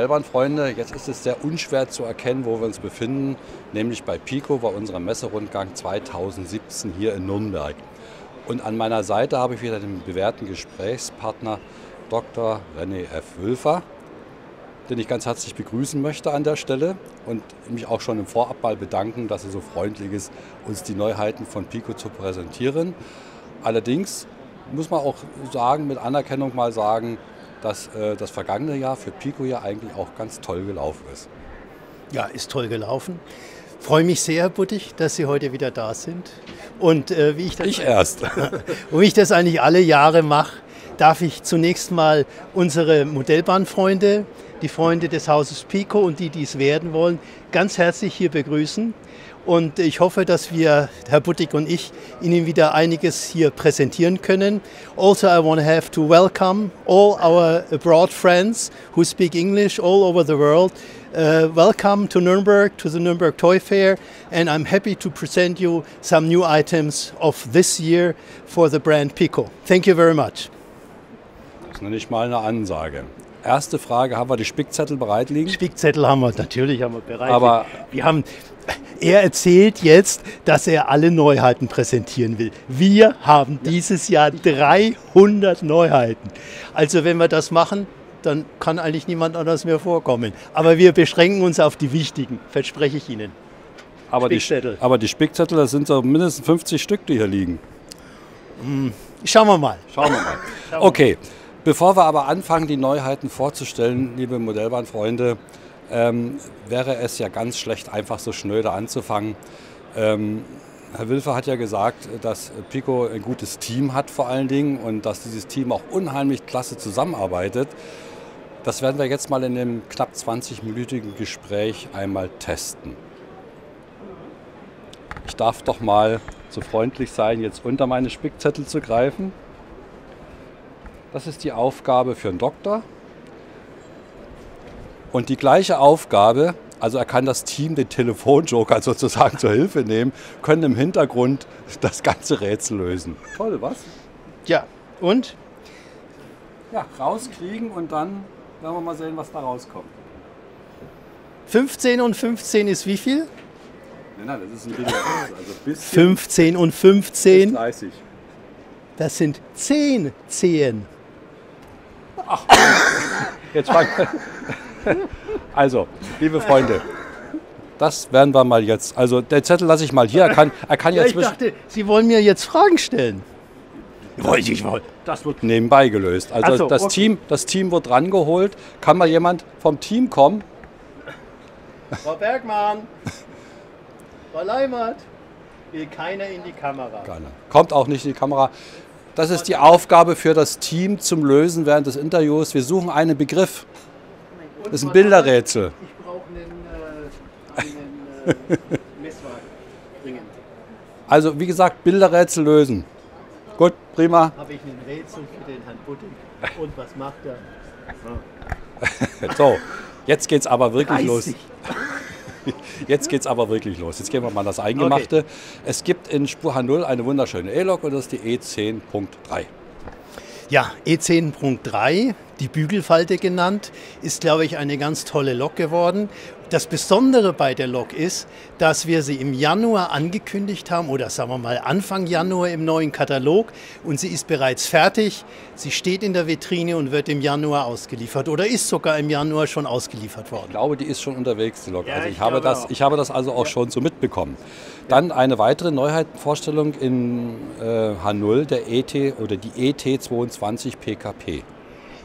Modellbahnfreunde, jetzt ist es sehr unschwer zu erkennen, wo wir uns befinden, nämlich bei Pico bei unserem Messerundgang 2017 hier in Nürnberg. Und an meiner Seite habe ich wieder den bewährten Gesprächspartner Dr. René F. Wülfer, den ich ganz herzlich begrüßen möchte an der Stelle und mich auch schon im Vorab mal bedanken, dass er so freundlich ist, uns die Neuheiten von Pico zu präsentieren. Allerdings muss man auch sagen, mit Anerkennung mal sagen, dass äh, das vergangene Jahr für Pico ja eigentlich auch ganz toll gelaufen ist. Ja, ist toll gelaufen. Freue mich sehr, Herr Buttig, dass Sie heute wieder da sind. Und äh, wie ich das, ich erst. und wie ich das eigentlich alle Jahre mache, darf ich zunächst mal unsere Modellbahnfreunde, die Freunde des Hauses Pico und die, die es werden wollen, ganz herzlich hier begrüßen. Und ich hoffe, dass wir, Herr Buttig und ich, Ihnen wieder einiges hier präsentieren können. Also, I want to have to welcome all our abroad friends who speak English all over the world. Uh, welcome to Nuremberg, to the Nuremberg Toy Fair, and I'm happy to present you some new items of this year for the brand Pico. Thank you very much. Das ist noch nicht mal eine Ansage. Erste Frage, haben wir die Spickzettel bereit liegen? Spickzettel haben wir, natürlich haben wir bereit. Aber wir haben, er erzählt jetzt, dass er alle Neuheiten präsentieren will. Wir haben dieses Jahr 300 Neuheiten. Also wenn wir das machen, dann kann eigentlich niemand anders mehr vorkommen. Aber wir beschränken uns auf die wichtigen, verspreche ich Ihnen. Aber die, aber die Spickzettel, das sind so mindestens 50 Stück, die hier liegen. Hm, schauen wir mal. Schauen wir mal. Okay, bevor wir aber anfangen, die Neuheiten vorzustellen, liebe Modellbahnfreunde, ähm, wäre es ja ganz schlecht, einfach so schnöde anzufangen. Ähm, Herr Wilfer hat ja gesagt, dass Pico ein gutes Team hat vor allen Dingen und dass dieses Team auch unheimlich klasse zusammenarbeitet. Das werden wir jetzt mal in dem knapp 20-minütigen Gespräch einmal testen. Ich darf doch mal so freundlich sein, jetzt unter meine Spickzettel zu greifen. Das ist die Aufgabe für einen Doktor. Und die gleiche Aufgabe, also er kann das Team, den Telefonjoker sozusagen zur Hilfe nehmen, können im Hintergrund das ganze Rätsel lösen. Toll, was? Ja, und? Ja, rauskriegen und dann werden wir mal sehen, was da rauskommt. 15 und 15 ist wie viel? Nein, nein, das ist ein Bilder. Also 15 und 15. 30. Das sind 10 Zehen. Ach, jetzt fang. Also, liebe Freunde, das werden wir mal jetzt. Also, der Zettel lasse ich mal hier. Er kann, er kann Ja, jetzt. ich dachte, Sie wollen mir jetzt Fragen stellen. Wollte ich wohl. Das wird nebenbei gelöst. Also so, das, okay. Team, das Team wird rangeholt. Kann mal jemand vom Team kommen? Frau Bergmann, Frau Leimert, will keiner in die Kamera. Keiner. Kommt auch nicht in die Kamera. Das ist die Aufgabe für das Team zum Lösen während des Interviews. Wir suchen einen Begriff. Das ist ein Bilderrätsel. Ich brauche einen, äh, einen äh, Messwagen dringend. Also wie gesagt, Bilderrätsel lösen. Gut, prima. Habe ich ein Rätsel für den Herrn Buttig. Und was macht er? So, jetzt geht's aber wirklich los. 30. Jetzt geht's aber wirklich los. Jetzt gehen wir mal an das Eingemachte. Es gibt in Spur H0 eine wunderschöne E-Lok und das ist die E E10.3. Ja, E E10.3, die Bügelfalte genannt, ist, glaube ich, eine ganz tolle Lok geworden. Das Besondere bei der Lok ist, dass wir sie im Januar angekündigt haben oder sagen wir mal Anfang Januar im neuen Katalog und sie ist bereits fertig. Sie steht in der Vitrine und wird im Januar ausgeliefert oder ist sogar im Januar schon ausgeliefert worden. Ich glaube, die ist schon unterwegs, die Lok. Ja, also ich, ich habe das, auch. ich habe das also auch schon so mitbekommen. Dann eine weitere Neuheitenvorstellung in äh, H0, der ET oder die ET22 PKP.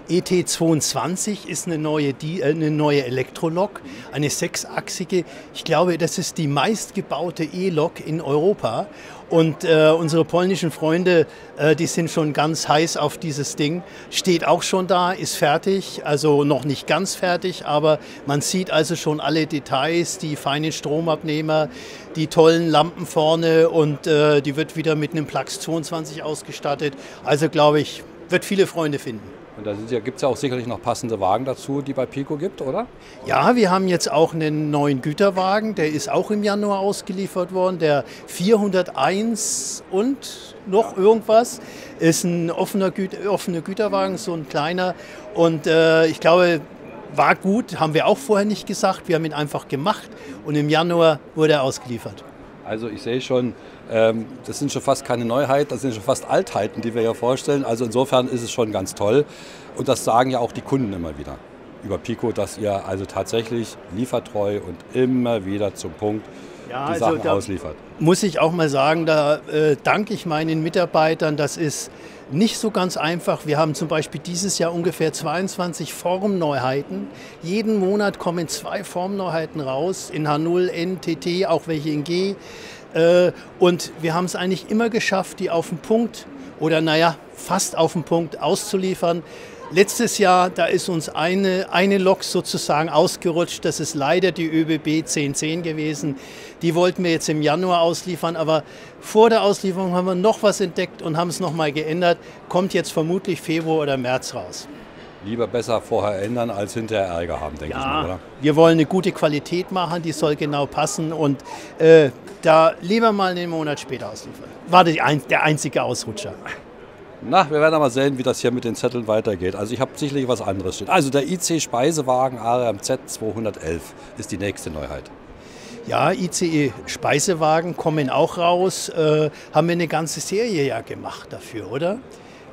ET22 ist eine neue, äh, eine neue Elektrolok, eine sechsachsige. Ich glaube, das ist die meistgebaute E-Lok in Europa. Und äh, unsere polnischen Freunde, äh, die sind schon ganz heiß auf dieses Ding. Steht auch schon da, ist fertig, also noch nicht ganz fertig, aber man sieht also schon alle Details, die feinen Stromabnehmer, die tollen Lampen vorne und äh, die wird wieder mit einem Plux 22 ausgestattet. Also glaube ich, wird viele Freunde finden. Und da ja, gibt es ja auch sicherlich noch passende Wagen dazu, die bei Pico gibt, oder? Ja, wir haben jetzt auch einen neuen Güterwagen, der ist auch im Januar ausgeliefert worden. Der 401 und noch irgendwas ist ein offener, Güt offener Güterwagen, so ein kleiner. Und äh, ich glaube, war gut, haben wir auch vorher nicht gesagt. Wir haben ihn einfach gemacht und im Januar wurde er ausgeliefert. Also ich sehe schon, das sind schon fast keine Neuheiten, das sind schon fast Altheiten, die wir hier vorstellen. Also insofern ist es schon ganz toll. Und das sagen ja auch die Kunden immer wieder über Pico, dass ihr also tatsächlich liefertreu und immer wieder zum Punkt ja, die also Sachen ausliefert. Muss ich auch mal sagen, da äh, danke ich meinen Mitarbeitern. Das ist nicht so ganz einfach. Wir haben zum Beispiel dieses Jahr ungefähr 22 Formneuheiten. Jeden Monat kommen zwei Formneuheiten raus, in H0, N, TT, auch welche in G. Äh, und wir haben es eigentlich immer geschafft, die auf den Punkt oder naja, fast auf den Punkt auszuliefern. Letztes Jahr, da ist uns eine, eine Lok sozusagen ausgerutscht. Das ist leider die ÖBB 1010 gewesen. Die wollten wir jetzt im Januar ausliefern, aber vor der Auslieferung haben wir noch was entdeckt und haben es nochmal geändert. Kommt jetzt vermutlich Februar oder März raus. Lieber besser vorher ändern, als hinterher Ärger haben, denke ja, ich mal, oder? Wir wollen eine gute Qualität machen, die soll genau passen und äh, da lieber mal einen Monat später ausliefern. War der einzige Ausrutscher. Na, wir werden mal sehen, wie das hier mit den Zetteln weitergeht. Also ich habe sicherlich was anderes stehen. Also der IC Speisewagen ARMZ 211 ist die nächste Neuheit. Ja, ICE Speisewagen kommen auch raus. Äh, haben wir eine ganze Serie ja gemacht dafür, oder?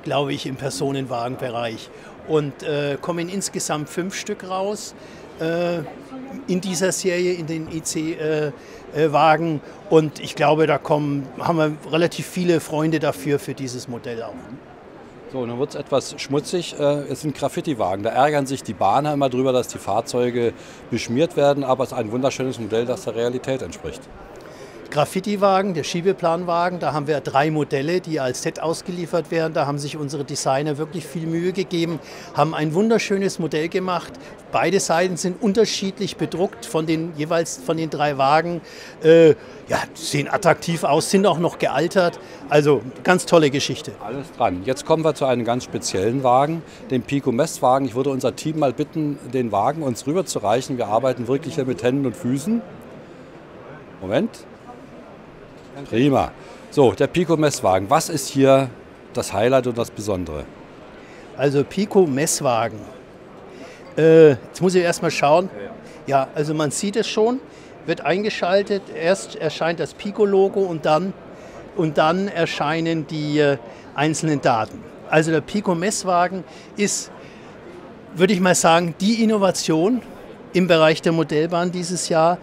Glaube ich, im Personenwagenbereich. Und äh, kommen insgesamt fünf Stück raus äh, in dieser Serie, in den IC-Wagen. Äh, Und ich glaube, da kommen, haben wir relativ viele Freunde dafür, für dieses Modell auch. So, nun wird es etwas schmutzig. Äh, es sind Graffiti-Wagen. Da ärgern sich die Bahner immer drüber, dass die Fahrzeuge beschmiert werden, aber es ist ein wunderschönes Modell, das der Realität entspricht. Graffiti-Wagen, der Schiebeplanwagen. Da haben wir drei Modelle, die als Set ausgeliefert werden. Da haben sich unsere Designer wirklich viel Mühe gegeben, haben ein wunderschönes Modell gemacht. Beide Seiten sind unterschiedlich bedruckt von den jeweils von den drei Wagen. Äh, ja, sehen attraktiv aus, sind auch noch gealtert. Also ganz tolle Geschichte. Alles dran. Jetzt kommen wir zu einem ganz speziellen Wagen, dem Pico Messwagen. Ich würde unser Team mal bitten, den Wagen uns rüberzureichen. Wir arbeiten wirklich hier mit Händen und Füßen. Moment. Prima. So, der Pico Messwagen. Was ist hier das Highlight und das Besondere? Also Pico Messwagen. Äh, jetzt muss ich erstmal schauen. Ja, also man sieht es schon, wird eingeschaltet. Erst erscheint das Pico-Logo und dann, und dann erscheinen die äh, einzelnen Daten. Also der Pico Messwagen ist, würde ich mal sagen, die Innovation im Bereich der Modellbahn dieses Jahr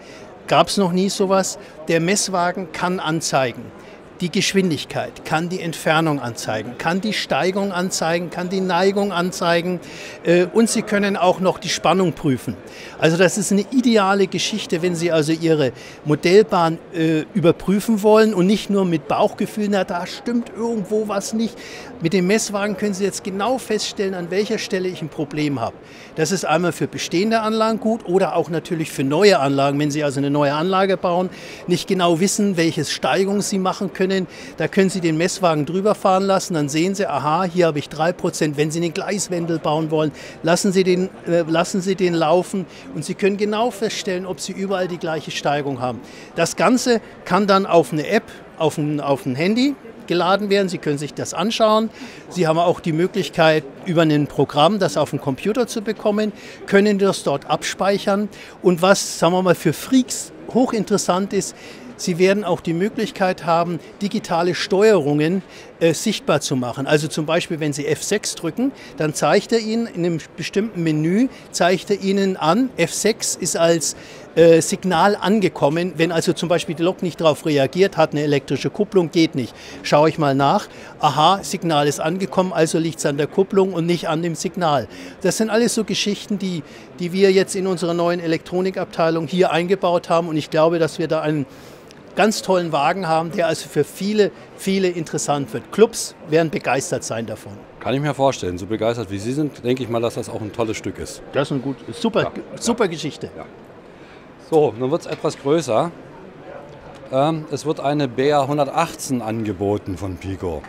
gab es noch nie sowas. Der Messwagen kann anzeigen die Geschwindigkeit, kann die Entfernung anzeigen, kann die Steigung anzeigen, kann die Neigung anzeigen äh, und Sie können auch noch die Spannung prüfen. Also das ist eine ideale Geschichte, wenn Sie also Ihre Modellbahn äh, überprüfen wollen und nicht nur mit Bauchgefühl, na da stimmt irgendwo was nicht. Mit dem Messwagen können Sie jetzt genau feststellen, an welcher Stelle ich ein Problem habe. Das ist einmal für bestehende Anlagen gut oder auch natürlich für neue Anlagen, wenn Sie also eine neue Anlage bauen, nicht genau wissen, welche Steigung Sie machen können können. Da können Sie den Messwagen drüber fahren lassen, dann sehen Sie, aha, hier habe ich 3%. Wenn Sie einen Gleiswendel bauen wollen, lassen Sie, den, äh, lassen Sie den laufen und Sie können genau feststellen, ob Sie überall die gleiche Steigung haben. Das Ganze kann dann auf eine App, auf ein, auf ein Handy geladen werden. Sie können sich das anschauen. Sie haben auch die Möglichkeit, über ein Programm das auf den Computer zu bekommen, können das dort abspeichern. Und was, sagen wir mal, für Freaks hochinteressant ist, Sie werden auch die Möglichkeit haben, digitale Steuerungen äh, sichtbar zu machen. Also zum Beispiel, wenn Sie F6 drücken, dann zeigt er Ihnen in einem bestimmten Menü, zeigt er Ihnen an, F6 ist als äh, Signal angekommen. Wenn also zum Beispiel die Lok nicht darauf reagiert, hat eine elektrische Kupplung, geht nicht. Schaue ich mal nach, aha, Signal ist angekommen, also liegt es an der Kupplung und nicht an dem Signal. Das sind alles so Geschichten, die, die wir jetzt in unserer neuen Elektronikabteilung hier eingebaut haben und ich glaube, dass wir da einen ganz tollen Wagen haben, der also für viele, viele interessant wird. Clubs werden begeistert sein davon. Kann ich mir vorstellen. So begeistert wie Sie sind, denke ich mal, dass das auch ein tolles Stück ist. Das ist eine gut, super, ja, super ja. Geschichte. Ja. So, nun wird es etwas größer. Ähm, es wird eine BR 118 angeboten von Pico.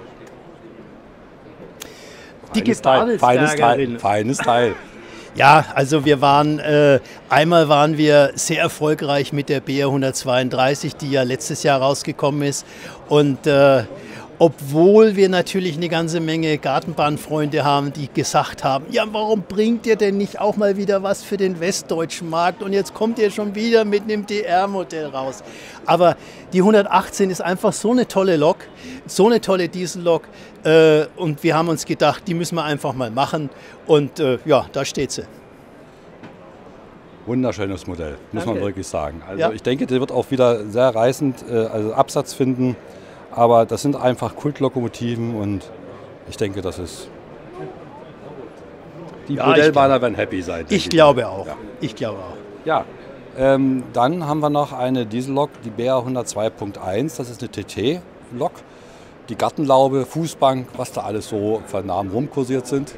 Die Teil, feines Teil, feines Teil. Ja, also wir waren, äh, einmal waren wir sehr erfolgreich mit der BR 132, die ja letztes Jahr rausgekommen ist. Und, äh, obwohl wir natürlich eine ganze Menge Gartenbahnfreunde haben, die gesagt haben, ja, warum bringt ihr denn nicht auch mal wieder was für den westdeutschen Markt und jetzt kommt ihr schon wieder mit einem DR-Modell raus. Aber die 118 ist einfach so eine tolle Lok, so eine tolle Diesellok äh, und wir haben uns gedacht, die müssen wir einfach mal machen und äh, ja, da steht sie. Wunderschönes Modell, muss Danke. man wirklich sagen. Also Ja. ich denke, der wird auch wieder sehr reißend äh, also Absatz finden. Aber das sind einfach Kultlokomotiven und ich denke, das ist. Die Ja, Modellbahner werden happy sein. Ich glaube auch. Ja. Ich glaube auch. Ja, ähm, dann haben wir noch eine Diesellok, die BR 102.1. Das ist eine TT-Lok. Die Gartenlaube, Fußbank, was da alles so für Namen rumkursiert sind.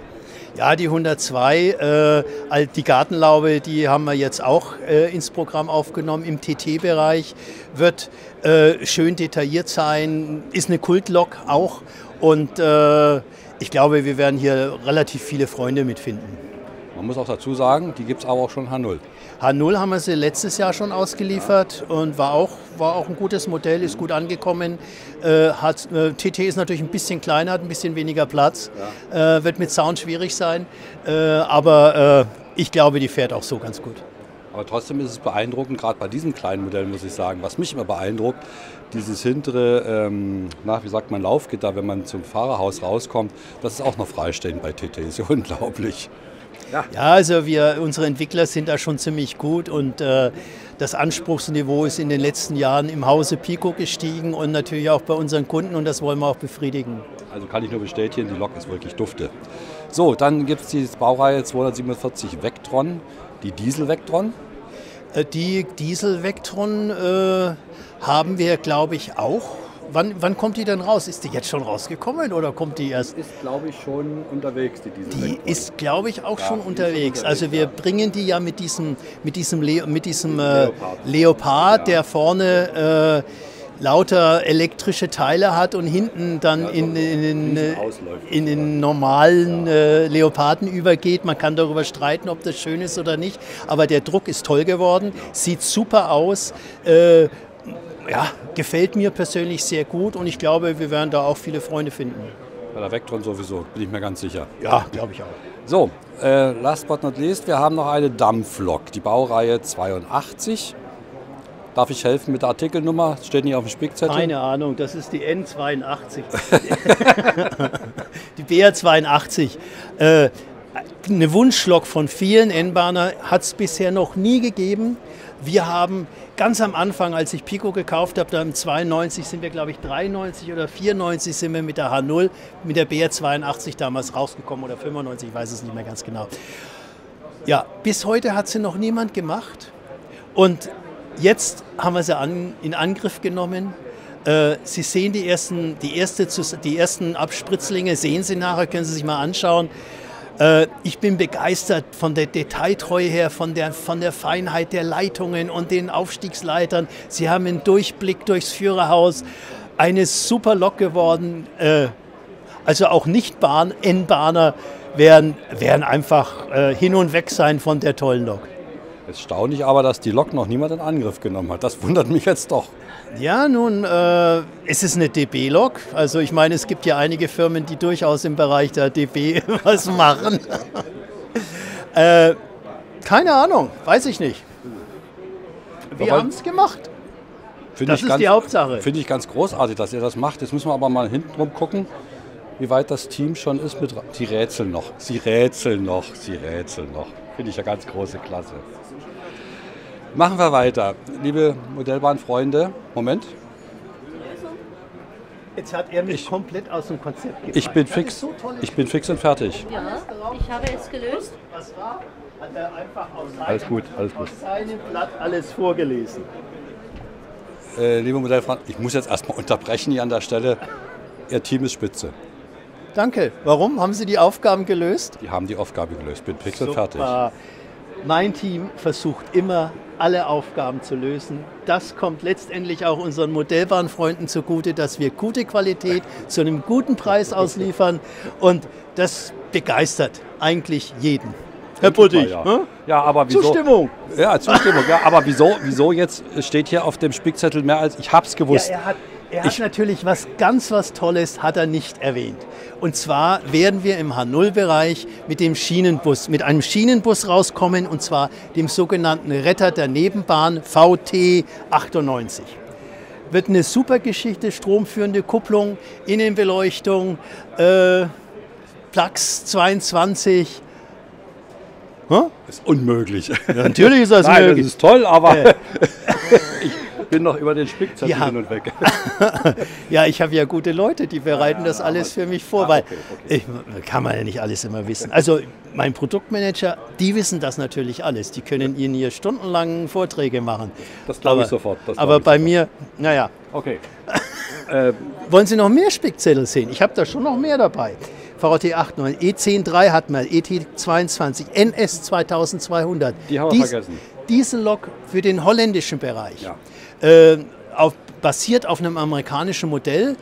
Ja, die 102, äh, die Gartenlaube, die haben wir jetzt auch äh, ins Programm aufgenommen. Im TT-Bereich wird äh, schön detailliert sein, ist eine Kultlok auch. Und äh, ich glaube, wir werden hier relativ viele Freunde mitfinden. Man muss auch dazu sagen, die gibt es aber auch schon H0. H0 haben wir sie letztes Jahr schon ausgeliefert und war auch, war auch ein gutes Modell, ist gut angekommen. Äh, hat, äh, TT ist natürlich ein bisschen kleiner, hat ein bisschen weniger Platz, äh, wird mit Sound schwierig sein, äh, aber äh, ich glaube, die fährt auch so ganz gut. Aber trotzdem ist es beeindruckend, gerade bei diesem kleinen Modell muss ich sagen, was mich immer beeindruckt, dieses hintere, ähm, na, wie sagt man, Laufgitter, wenn man zum Fahrerhaus rauskommt, das ist auch noch freistehend bei TT, ist ja unglaublich. Ja, also wir, unsere Entwickler sind da schon ziemlich gut und äh, das Anspruchsniveau ist in den letzten Jahren im Hause Pico gestiegen und natürlich auch bei unseren Kunden und das wollen wir auch befriedigen. Also kann ich nur bestätigen, die Lok ist wirklich dufte. So, dann gibt es die Baureihe 247 Vectron, die Diesel Vectron. Äh, Die Diesel Vectron äh, haben wir, glaube ich, auch. Wann, wann kommt die denn raus? Ist die jetzt schon rausgekommen oder kommt die erst? Ist, glaube ich, schon unterwegs, die Diesel Die ist, glaube ich, auch Ja, schon die unterwegs. unterwegs, Also wir ja. bringen die ja mit diesem, mit diesem, Le mit diesem äh, Leopard. Leopard, Ja. der vorne äh, lauter elektrische Teile hat und hinten dann in, in, in, riesen Ausläufer. in den normalen äh, Leoparden übergeht. Man kann darüber streiten, ob das schön ist oder nicht, aber der Druck ist toll geworden, sieht super aus. Ja, gefällt mir persönlich sehr gut und ich glaube, wir werden da auch viele Freunde finden. Bei der Vectron sowieso, bin ich mir ganz sicher. Ja, glaube ich auch. So, äh, last but not least, wir haben noch eine Dampflok, die Baureihe 82. Darf ich helfen mit der Artikelnummer? Steht nicht auf dem Spickzettel. Keine Ahnung, das ist die N82. die BR82. Äh, eine Wunschlok von vielen N-Bahner hat es bisher noch nie gegeben. Wir haben ganz am Anfang, als ich Pico gekauft habe, da im 92 sind wir, glaube ich, 93 oder 94 sind wir mit der H0, mit der BR82 damals rausgekommen oder 95, ich weiß es nicht mehr ganz genau. Ja, bis heute hat sie noch niemand gemacht. Und jetzt haben wir sie an, in Angriff genommen. Äh, Sie sehen die ersten, die, erste, die ersten Abspritzlinge, sehen Sie nachher, können Sie sich mal anschauen. Äh, Ich bin begeistert von der Detailtreue her, von der, von der Feinheit der Leitungen und den Aufstiegsleitern. Sie haben einen Durchblick durchs Führerhaus. Eine super Lok geworden. Äh, Also auch Nicht-Bahn, N-Bahner werden, werden einfach äh, hin und weg sein von der tollen Lok. Erstaunlich aber, dass die Lok noch niemand in Angriff genommen hat. Das wundert mich jetzt doch. Ja, nun, äh, es ist eine DB-Lok. Also ich meine, es gibt ja einige Firmen, die durchaus im Bereich der DB was machen. äh, keine Ahnung, weiß ich nicht. Wir haben es gemacht. Das ich ist ganz, die Hauptsache. Finde ich ganz großartig, dass ihr das macht. Jetzt müssen wir aber mal hintenrum gucken, wie weit das Team schon ist mit. Sie rätseln noch, sie rätseln noch, sie rätseln noch. Finde ich ja ganz große Klasse. Machen wir weiter. Liebe Modellbahnfreunde, Moment. Jetzt hat er mich komplett aus dem Konzept gebracht. Ich bin fix. so. Ich bin fix und fertig. Ja, ich habe es gelöst. Was war? Hat er einfach aus Alles seinem, gut, alles gut. aus seinem Blatt alles vorgelesen. Äh, liebe Modellfreunde, ich muss jetzt erstmal unterbrechen hier an der Stelle. Ihr Team ist spitze. Danke. Warum? Haben Sie die Aufgaben gelöst? Die haben die Aufgabe gelöst. Bin fix und fertig. Super. Mein Team versucht immer, alle Aufgaben zu lösen. Das kommt letztendlich auch unseren Modellbahnfreunden zugute, dass wir gute Qualität zu einem guten Preis ausliefern. Und das begeistert eigentlich jeden. Herr Buddig, ja. hm? ja, aber wieso? Zustimmung. Ja, Zustimmung. Ja, aber wieso, wieso jetzt steht hier auf dem Spickzettel mehr als ich hab's Ja, gewusst? Er hat, hat natürlich was ganz was Tolles, hat er nicht erwähnt. Und zwar werden wir im H0-Bereich mit dem Schienenbus, mit einem Schienenbus rauskommen, und zwar dem sogenannten Retter der Nebenbahn VT 98. Wird eine super Geschichte, stromführende Kupplung, Innenbeleuchtung, äh, Plax 22. Huh? Ist unmöglich. Ja, natürlich ist das Nein, möglich. das ist toll, aber ich bin noch über den Spickzettel Ja. hin und weg. Ja, ich habe ja gute Leute, die bereiten Ja, das alles für mich vor, Ah, weil okay, okay. ich kann man ja nicht alles immer wissen. Also mein Produktmanager, die wissen das natürlich alles. Die können Ihnen hier stundenlang Vorträge machen. Das glaube ich sofort. Das aber ich bei sofort. mir, naja, Okay. äh, wollen Sie noch mehr Spickzettel sehen? Ich habe da schon noch mehr dabei. VT 89, E103 hat man, ET22, NS 2200. Die haben wir vergessen. Diesellok für den holländischen Bereich. Ja. Äh, auf, basiert auf einem amerikanischen Modell.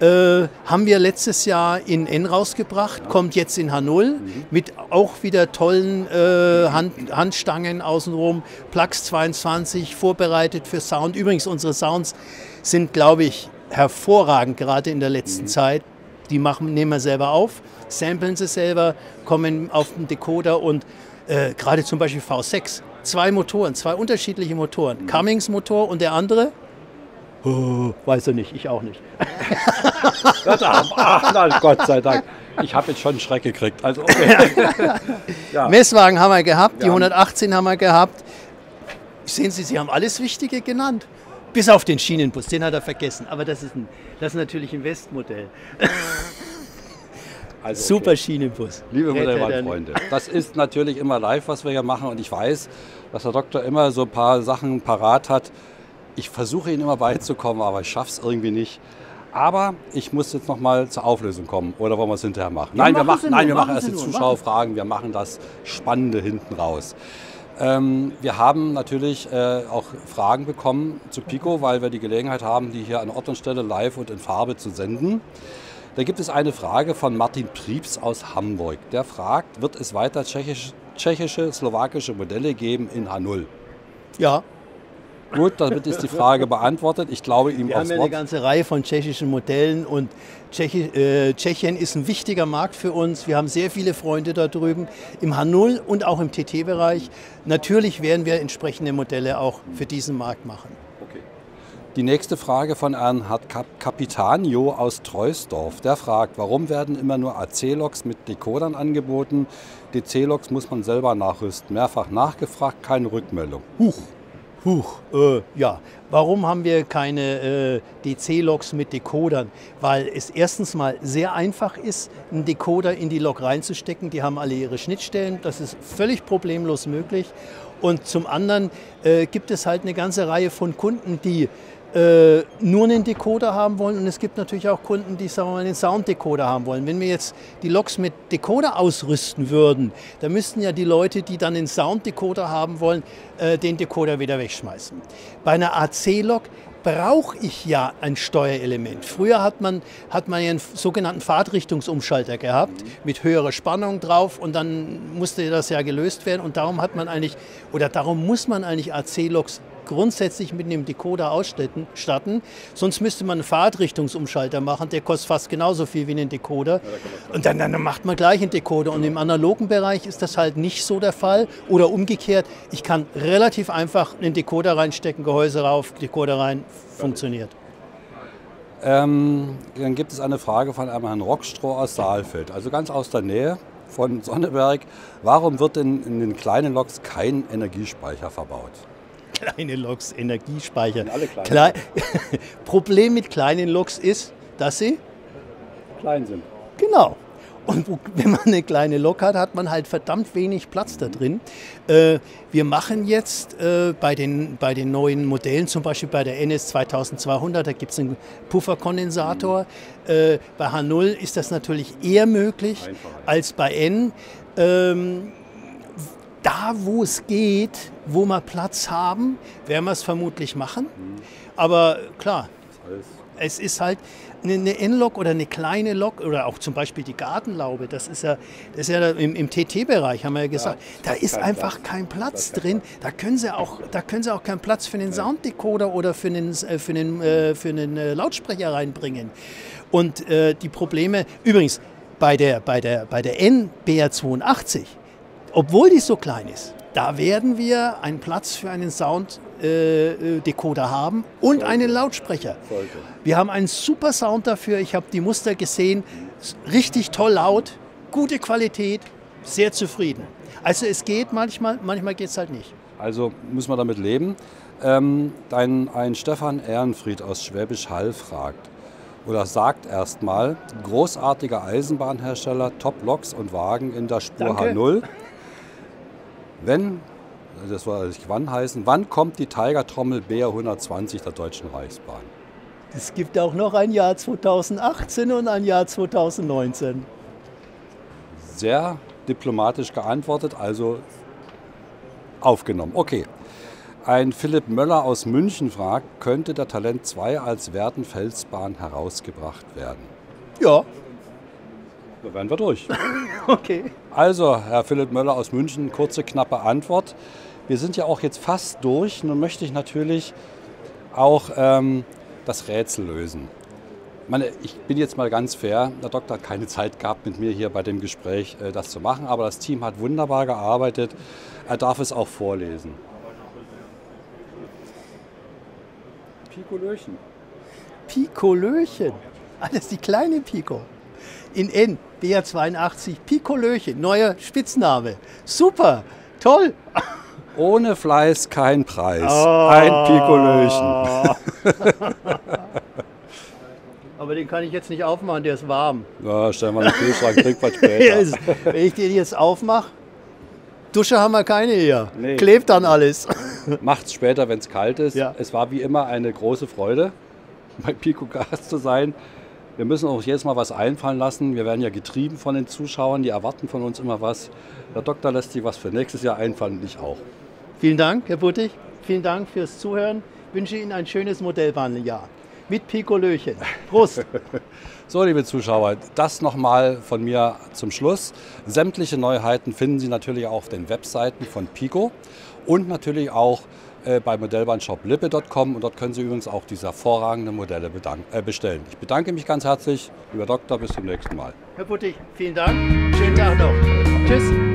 Äh, haben wir letztes Jahr in N rausgebracht, kommt jetzt in H0 mit auch wieder tollen äh, Hand, Handstangen außenrum, Plux 22, vorbereitet für Sound. Übrigens, unsere Sounds sind, glaube ich, hervorragend, gerade in der letzten Zeit. Die machen, nehmen wir selber auf, samplen sie selber, kommen auf den Decoder und äh, gerade zum Beispiel V6, zwei Motoren, zwei unterschiedliche Motoren. Cummings-Motor und der andere? Oh, weiß er nicht, ich auch nicht. ach, na, Gott sei Dank. Ich habe jetzt schon einen Schreck gekriegt. Also, okay. ja. Messwagen haben wir gehabt, die Wir haben- 118 haben wir gehabt. Sehen Sie, Sie haben alles Wichtige genannt. Bis auf den Schienenbus, den hat er vergessen. Aber das ist, ein, das ist natürlich ein Westmodell. Also, Super okay. Schienenbus. Liebe Modellbahnfreunde, das ist natürlich immer live, was wir hier machen. Und ich weiß, dass der Doktor immer so ein paar Sachen parat hat. Ich versuche ihn immer beizukommen, aber ich schaffe es irgendwie nicht. Aber ich muss jetzt noch mal zur Auflösung kommen. Oder wollen wir es hinterher machen? Ja, nein, wir machen nein, nur, wir machen machen erst die Zuschauerfragen. Wir machen das Spannende hinten raus. Ähm, wir haben natürlich äh, auch Fragen bekommen zu Pico, weil wir die Gelegenheit haben, die hier an Ort und Stelle live und in Farbe zu senden. Da gibt es eine Frage von Martin Prieps aus Hamburg. Der fragt, wird es weiter tschechisch, tschechische, slowakische Modelle geben in H0? Ja, Gut, damit ist die Frage beantwortet. Ich glaube ihm wir haben aufs ja eine Wort. ganze Reihe von tschechischen Modellen und Tschechi äh, Tschechien ist ein wichtiger Markt für uns. Wir haben sehr viele Freunde da drüben im H0 und auch im TT-Bereich. Natürlich werden wir entsprechende Modelle auch für diesen Markt machen. Die nächste Frage von Ernhard Capitanio aus Treusdorf. Der fragt, warum werden immer nur AC-Loks mit Decodern angeboten? DC-Loks muss man selber nachrüsten. Mehrfach nachgefragt, keine Rückmeldung. Huch, huch, äh, ja. Warum haben wir keine äh, DC-Loks mit Decodern? Weil es erstens mal sehr einfach ist, einen Decoder in die Lok reinzustecken. Die haben alle ihre Schnittstellen. Das ist völlig problemlos möglich. Und zum anderen äh, gibt es halt eine ganze Reihe von Kunden, die äh, nur einen Decoder haben wollen und es gibt natürlich auch Kunden, die sagen wir mal, einen Sounddecoder haben wollen. Wenn wir jetzt die Loks mit Decoder ausrüsten würden, dann müssten ja die Leute, die dann einen Sounddecoder haben wollen, äh, den Decoder wieder wegschmeißen. Bei einer AC-Lok brauche ich ja ein Steuerelement. Früher hat man, hat man ja einen sogenannten Fahrtrichtungsumschalter gehabt mit höherer Spannung drauf und dann musste das ja gelöst werden und darum hat man eigentlich oder darum muss man eigentlich AC-Loks grundsätzlich mit einem Decoder ausstatten, statten. sonst müsste man einen Fahrtrichtungsumschalter machen, der kostet fast genauso viel wie ein Decoder. Und dann, dann macht man gleich einen Decoder. Und im analogen Bereich ist das halt nicht so der Fall. Oder umgekehrt, ich kann relativ einfach einen Decoder reinstecken, Gehäuse rauf, Decoder rein, funktioniert. Ähm, dann gibt es eine Frage von einem Herrn Rockstroh aus Saalfeld, also ganz aus der Nähe von Sonneberg. Warum wird denn in den kleinen Loks kein Energiespeicher verbaut? Kleine Loks, Energiespeicher. alle klein. Klei Problem mit kleinen Loks ist, dass sie Klein sind. Genau. Und wenn man eine kleine Lok hat, hat man halt verdammt wenig Platz da drin. Äh, wir machen jetzt äh, bei, den, bei den neuen Modellen, zum Beispiel bei der NS 2200, da gibt es einen Pufferkondensator. Äh, bei H0 ist das natürlich eher möglich Einfacher. als bei N. Ähm, da, wo es geht, wo wir Platz haben, werden wir es vermutlich machen. Aber klar, Es ist halt eine N-Lok oder eine kleine Lok oder auch zum Beispiel die Gartenlaube. Das ist ja, das ist ja im, im TT-Bereich, haben wir ja gesagt. Ja, da ist einfach Platz. kein Platz drin. Da können, sie auch, da können sie auch keinen Platz für den Sounddecoder oder für einen, äh, für einen, äh, für einen äh, Lautsprecher reinbringen. Und äh, die Probleme, übrigens, bei der, bei der, bei der NBR82, obwohl die so klein ist, da werden wir einen Platz für einen Sounddecoder äh, haben und Sollte. einen Lautsprecher. Sollte. Wir haben einen super Sound dafür. Ich habe die Muster gesehen. Richtig toll laut, gute Qualität, sehr zufrieden. Also es geht manchmal, manchmal geht es halt nicht. Also müssen wir damit leben. Ähm, dein, ein Stefan Ehrenfried aus Schwäbisch Hall fragt oder sagt erstmal, großartiger Eisenbahnhersteller, Top-Loks und Wagen in der Spur Danke. H0. Wenn, das soll nicht wann heißen, wann kommt die Tiger-Trommel BR 120 der Deutschen Reichsbahn? Es gibt auch noch ein Jahr 2018 und ein Jahr 2019. Sehr diplomatisch geantwortet, also aufgenommen. Okay. Ein Philipp Möller aus München fragt, könnte der Talent 2 als Werdenfelsbahn herausgebracht werden? Ja. Da werden wir durch. okay. Also, Herr Philipp Möller aus München, kurze, knappe Antwort. Wir sind ja auch jetzt fast durch. Nun möchte ich natürlich auch ähm, das Rätsel lösen. Ich, meine, ich bin jetzt mal ganz fair. Der Doktor hat keine Zeit gehabt, mit mir hier bei dem Gespräch äh, das zu machen, aber das Team hat wunderbar gearbeitet. Er darf es auch vorlesen. Pikolöchen. Pikolöchen. Alles die kleine Pico. In N, BR82, Pikolöchen, neuer Spitzname. Super, toll. Ohne Fleiß kein Preis. Oh. Ein Pikolöchen. Aber den kann ich jetzt nicht aufmachen, der ist warm. Ja, stellen wir in den Kühlschrank, trinkt was später. Wenn ich den jetzt aufmache, Dusche haben wir keine hier. Nee. Klebt dann alles. Macht's später, wenn es kalt ist. Ja. Es war wie immer eine große Freude, bei Pico Gas zu sein. Wir müssen uns jedes Mal was einfallen lassen. Wir werden ja getrieben von den Zuschauern, die erwarten von uns immer was. Der Doktor lässt sich was für nächstes Jahr einfallen und ich auch. Vielen Dank, Herr Buttig. Vielen Dank fürs Zuhören. Ich wünsche Ihnen ein schönes Modellbahnjahr mit Pikolöchen. Prost! so, liebe Zuschauer, das nochmal von mir zum Schluss. Sämtliche Neuheiten finden Sie natürlich auch auf den Webseiten von Pico und natürlich auch bei modellbahnshop-lippe.com und dort können Sie übrigens auch diese hervorragenden Modelle äh, bestellen. Ich bedanke mich ganz herzlich, lieber Doktor, bis zum nächsten Mal. Herr Puttig, vielen Dank, schönen Tag noch. Tschüss.